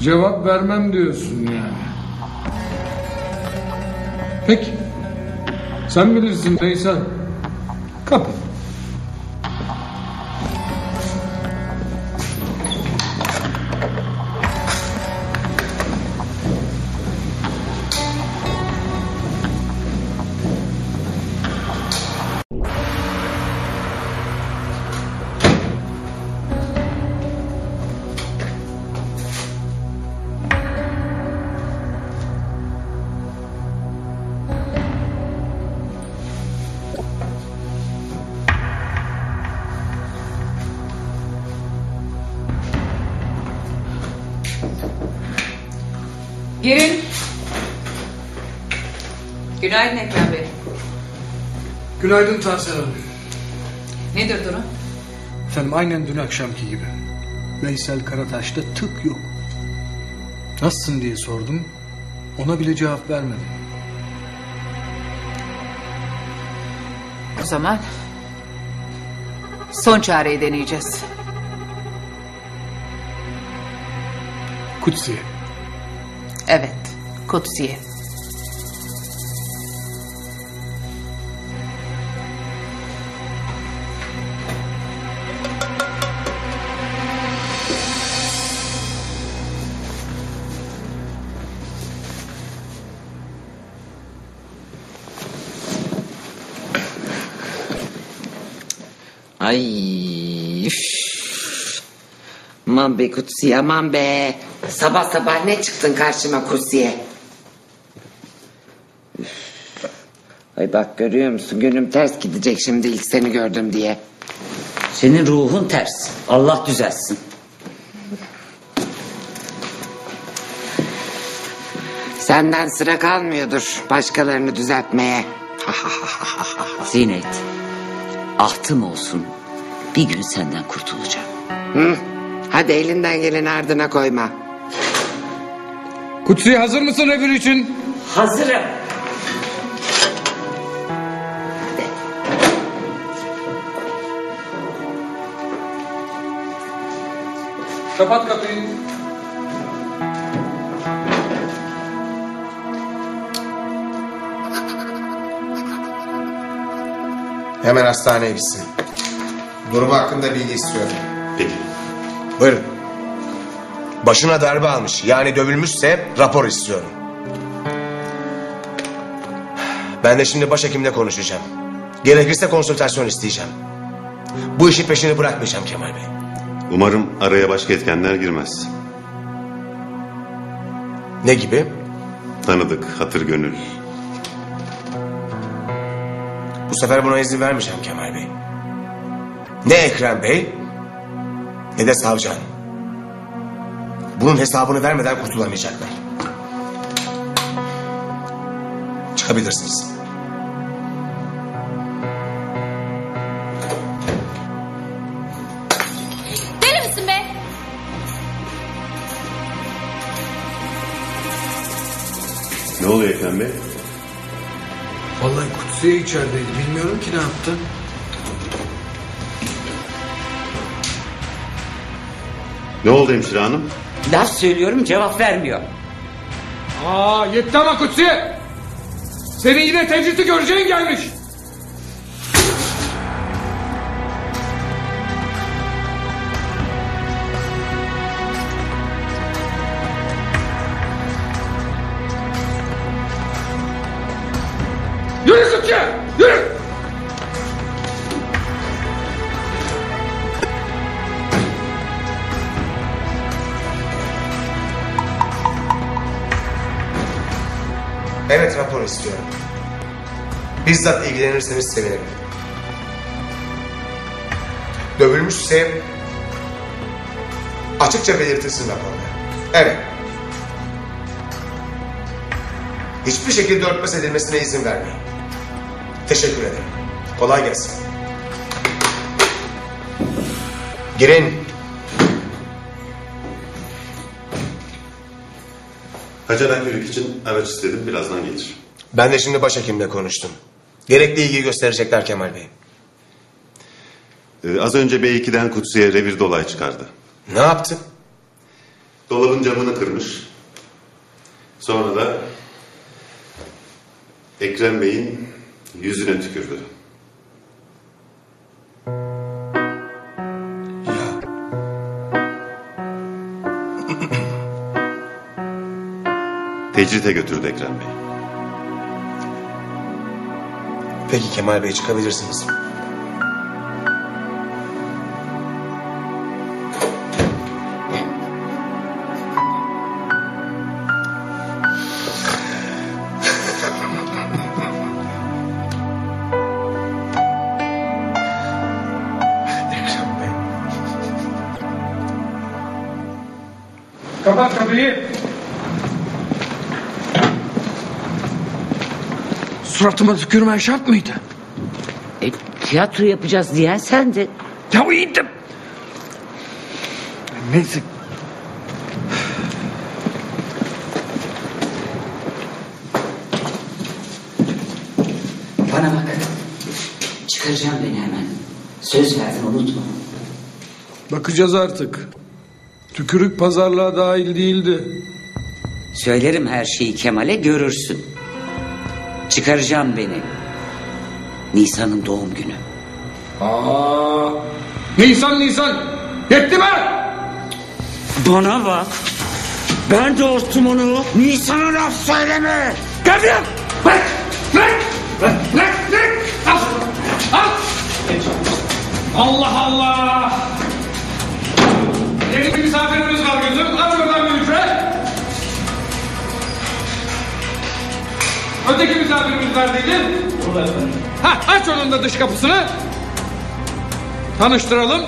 Cevap vermem diyorsun yani. Peki. Sen bilirsin Veysel. Kapı. Günaydın Ekrem Bey. Günaydın Tansel Hanım. Nedir durum? Efendim aynen dün akşamki gibi. Veysel Karataş'ta tık yok. Nasılsın diye sordum. Ona bile cevap vermedi. O zaman son çareyi deneyeceğiz. Kutsiye. Evet, Kutsiye. Ay. üf. Aman be Kutsiye aman be. Sabah sabah ne çıktın karşıma Kutsiye? Üf. Ay bak görüyor musun gönlüm ters gidecek şimdi ilk seni gördüm diye. Senin ruhun ters. Allah düzelsin. Senden sıra kalmıyordur başkalarını düzeltmeye. Zinet. Ahtım olsun. Bir gün senden kurtulacağım. Hı? Hadi elinden geleni ardına koyma. Kutsi hazır mısın revir için? Hazırım. Kapat kapıyı. Hemen hastaneye gitsin. Durumu hakkında bilgi istiyorum. Peki. Buyurun. Başına darbe almış. Yani dövülmüşse rapor istiyorum. Ben de şimdi başhekimle konuşacağım. Gerekirse konsültasyon isteyeceğim. Bu işi peşini bırakmayacağım Kemal Bey. Umarım araya başka etkenler girmez. Ne gibi? Tanıdık, hatır gönül. Bu sefer buna izin vermeyeceğim Kemal Bey. Ne Ekrem Bey ne de savcı hanım. Bunun hesabını vermeden kurtulamayacaklar. Çıkabilirsiniz. Deli misin be? Ne oluyor Ekrem Bey? Vallahi Kutsiye içerideydi. Bilmiyorum ki ne yaptı. Ne oldu hemşire hanım? Laf söylüyorum cevap vermiyor. Aa yetti ama Kutsi. Senin yine tecriti göreceğin gelmiş. Evet rapor istiyorum. Bizzat ilgilenirseniz sevinirim. Dövülmüşse açıkça belirtilsin raporda. Evet. Hiçbir şekilde örtbas edilmesine izin vermeyin. Teşekkür ederim. Kolay gelsin. Girin. Hacer Akgürük için araç istedim, birazdan gelir. Ben de şimdi başhekimle konuştum. Gerekli ilgiyi gösterecekler Kemal Bey. Ee, az önce B2'den Kutsi'ye revir dolay çıkardı. Ne yaptı? Dolabın camını kırmış. Sonra da Ekrem Bey'in yüzüne tükürdü. Tecrite götürdü Ekrem Bey. Peki Kemal Bey çıkabilirsiniz. Kapat kapıyı. Suratıma tükürmen şart mıydı? E, tiyatro yapacağız diyen sendin. Ya iyiydim. Neyse Bana bak. Çıkaracağım beni hemen. Söz verdin unutma. bakacağız artık. Tükürük pazarlığa dahil değildi. Söylerim her şeyi Kemal'e görürsün. Çıkaracağım beni. Nisan'ın doğum günü. Aa, Nisan Nisan. Yetti mi? Bana bak. Ben doğurttum onu. Nisan'a laf söyleme. Gel buraya. Bırak. Bırak. Bırak. Bırak. Bırak. Al. Al. Allah Allah. Öteki misafirimiz neredeydi? Ha, aç onun da dış kapısını. Tanıştıralım.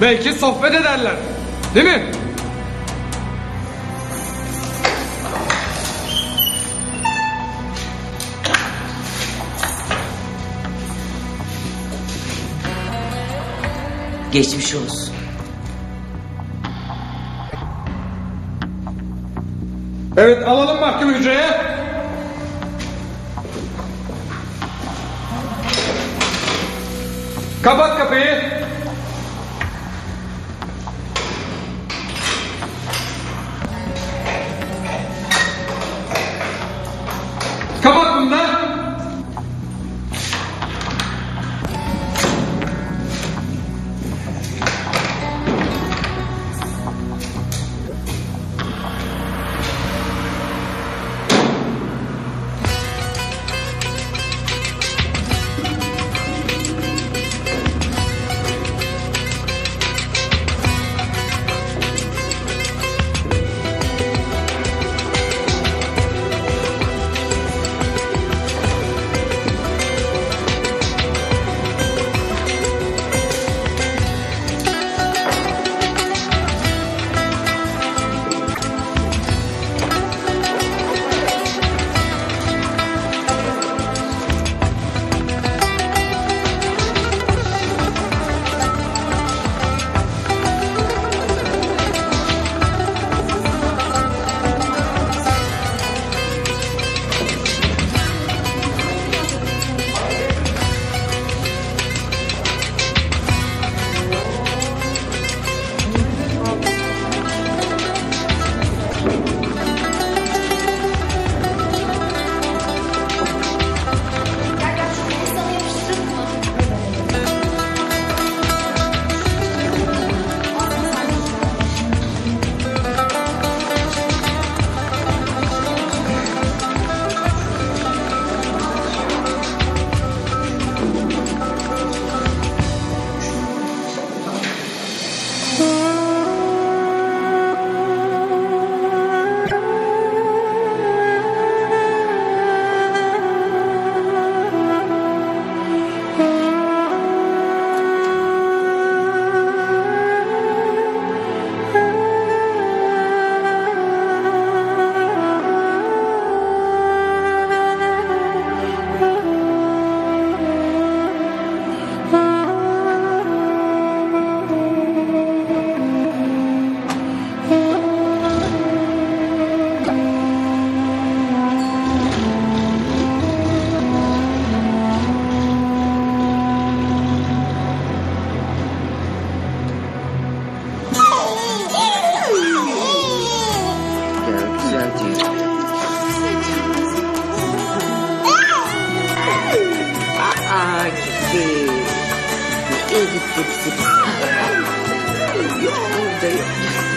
Belki sohbet ederler. Değil mi? Geçmiş olsun. Evet alalım mahkum hücreye. Kapat kapıyı. Yok burada yok.